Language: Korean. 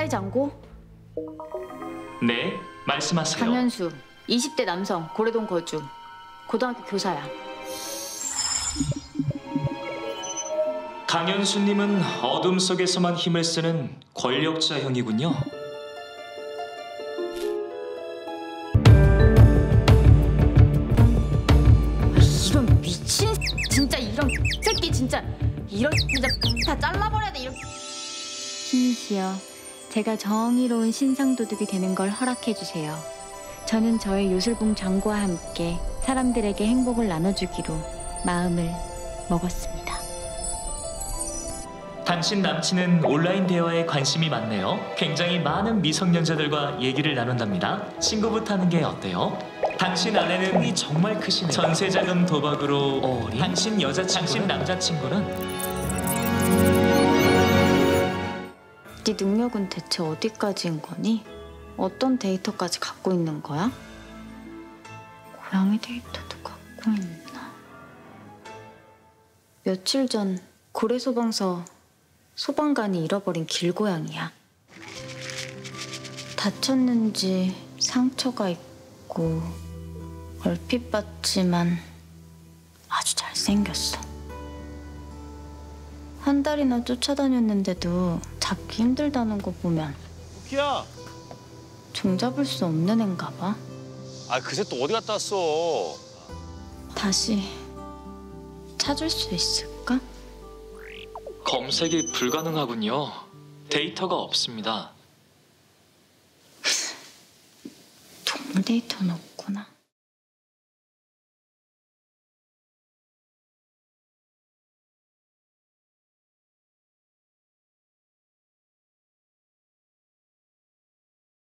하이장고? 네, 말씀하세요. 강현수 20대 남성 고래동 거주. 고등학교 교사야. 강현수님은 어둠 속에서만 힘을 쓰는 권력자형이군요. 아, 이런 미친 진짜 이런 새끼 진짜 이런 진짜 다 잘라버려야 돼 이런. 신이시여 제가 정의로운 신상도둑이 되는 걸 허락해 주세요 저는 저의 요술봉 장구와 함께 사람들에게 행복을 나눠주기로 마음을 먹었습니다 당신 남친은 온라인 대화에 관심이 많네요. 굉장히 많은 미성년자들과 얘기를 나눈답니다. 친구부터 하는 게 어때요? 당신 아내는 이 정말 크시네요. 전세자금 도박으로 어린? 당신 여자친구, 당신 남자친구는 네 능력은 대체 어디까지인 거니? 어떤 데이터까지 갖고 있는 거야? 고양이 데이터도 갖고 있나? 며칠 전 고래 소방서 소방관이 잃어버린 길고양이야. 다쳤는지 상처가 있고 얼핏 봤지만 아주 잘생겼어. 한 달이나 쫓아다녔는데도 잡기 힘들다는 거 보면 키야. 종잡을 수 없는 앤가 봐. 아 그새 또 어디 갔다 왔어? 다시 찾을 수 있을까? 검색이 불가능하군요. 데이터가 없습니다. 동물 데이터는 없구나.